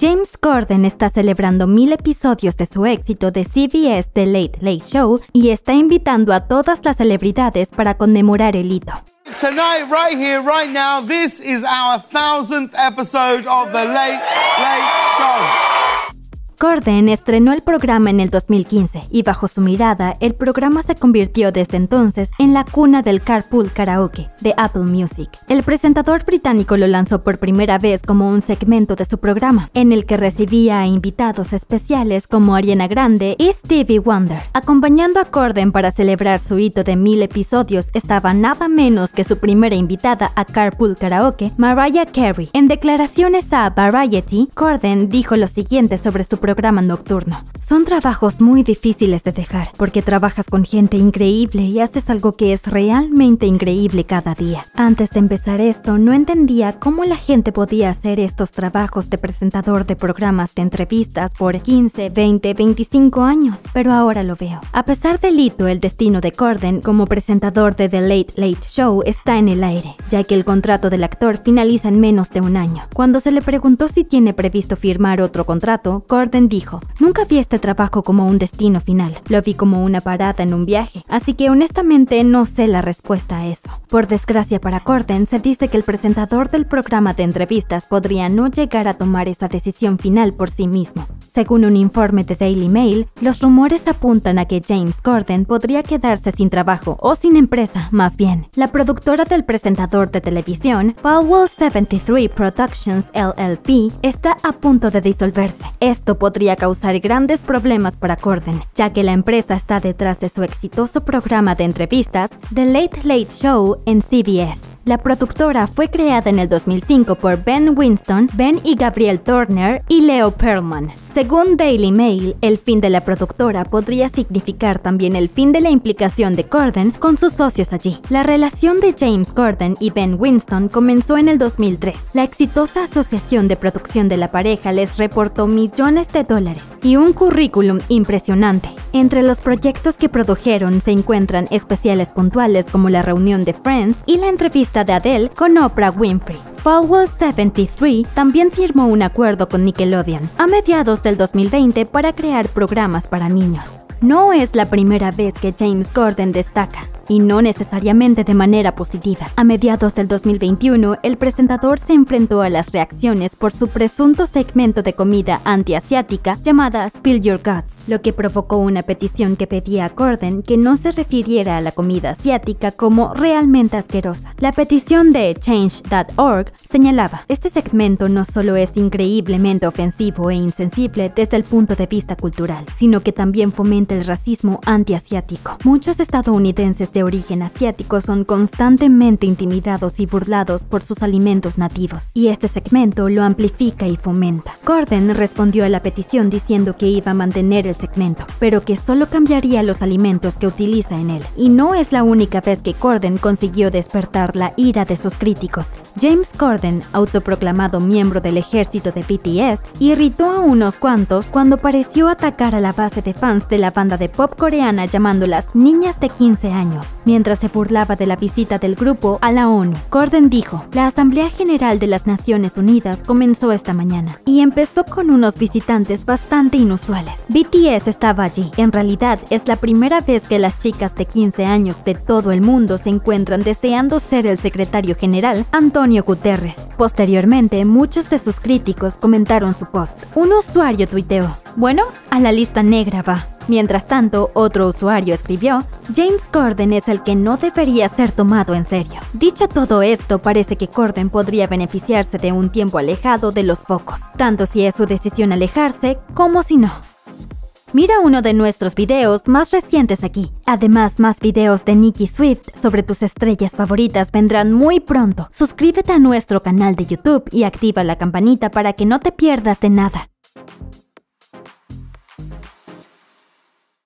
James Corden está celebrando mil episodios de su éxito de CBS The Late Late Show y está invitando a todas las celebridades para conmemorar el hito. Tonight, right here, right now, this is our thousandth episode of The Late Late Show. Corden estrenó el programa en el 2015 y bajo su mirada, el programa se convirtió desde entonces en la cuna del carpool karaoke de Apple Music. El presentador británico lo lanzó por primera vez como un segmento de su programa, en el que recibía a invitados especiales como Ariana Grande y Stevie Wonder. Acompañando a Corden para celebrar su hito de mil episodios estaba nada menos que su primera invitada a Carpool Karaoke, Mariah Carey. En declaraciones a Variety, Corden dijo lo siguiente sobre su programa nocturno. Son trabajos muy difíciles de dejar, porque trabajas con gente increíble y haces algo que es realmente increíble cada día. Antes de empezar esto, no entendía cómo la gente podía hacer estos trabajos de presentador de programas de entrevistas por 15, 20, 25 años, pero ahora lo veo. A pesar del hito, el destino de Corden como presentador de The Late Late Show está en el aire, ya que el contrato del actor finaliza en menos de un año. Cuando se le preguntó si tiene previsto firmar otro contrato, Corden dijo, nunca vi este trabajo como un destino final, lo vi como una parada en un viaje, así que honestamente no sé la respuesta a eso. Por desgracia para Corden, se dice que el presentador del programa de entrevistas podría no llegar a tomar esa decisión final por sí mismo. Según un informe de Daily Mail, los rumores apuntan a que James Corden podría quedarse sin trabajo o sin empresa, más bien. La productora del presentador de televisión, Falwell 73 Productions LLP, está a punto de disolverse. Esto podría causar grandes problemas para Corden, ya que la empresa está detrás de su exitoso programa de entrevistas, The Late Late Show en CBS. La productora fue creada en el 2005 por Ben Winston, Ben y Gabriel Turner y Leo Perlman. Según Daily Mail, el fin de la productora podría significar también el fin de la implicación de Corden con sus socios allí. La relación de James Corden y Ben Winston comenzó en el 2003. La exitosa asociación de producción de la pareja les reportó millones de dólares y un currículum impresionante. Entre los proyectos que produjeron se encuentran especiales puntuales como la reunión de Friends y la entrevista de Adele con Oprah Winfrey. Falwell 73 también firmó un acuerdo con Nickelodeon a mediados del 2020 para crear programas para niños. No es la primera vez que James Corden destaca y no necesariamente de manera positiva. A mediados del 2021, el presentador se enfrentó a las reacciones por su presunto segmento de comida antiasiática llamada Spill Your Guts, lo que provocó una petición que pedía a Corden que no se refiriera a la comida asiática como realmente asquerosa. La petición de Change.org señalaba, este segmento no solo es increíblemente ofensivo e insensible desde el punto de vista cultural, sino que también fomenta el racismo antiasiático. Muchos estadounidenses de origen asiático son constantemente intimidados y burlados por sus alimentos nativos, y este segmento lo amplifica y fomenta. Corden respondió a la petición diciendo que iba a mantener el segmento, pero que solo cambiaría los alimentos que utiliza en él. Y no es la única vez que Corden consiguió despertar la ira de sus críticos. James Corden, autoproclamado miembro del ejército de BTS, irritó a unos cuantos cuando pareció atacar a la base de fans de la banda de pop coreana llamándolas niñas de 15 años mientras se burlaba de la visita del grupo a la ONU. Corden dijo, la Asamblea General de las Naciones Unidas comenzó esta mañana y empezó con unos visitantes bastante inusuales. BTS estaba allí. En realidad es la primera vez que las chicas de 15 años de todo el mundo se encuentran deseando ser el secretario general Antonio Guterres. Posteriormente, muchos de sus críticos comentaron su post. Un usuario tuiteó, bueno, a la lista negra va. Mientras tanto, otro usuario escribió, James Corden es el que no debería ser tomado en serio. Dicho todo esto, parece que Corden podría beneficiarse de un tiempo alejado de los focos, tanto si es su decisión alejarse como si no. Mira uno de nuestros videos más recientes aquí. Además, más videos de Nicky Swift sobre tus estrellas favoritas vendrán muy pronto. Suscríbete a nuestro canal de YouTube y activa la campanita para que no te pierdas de nada.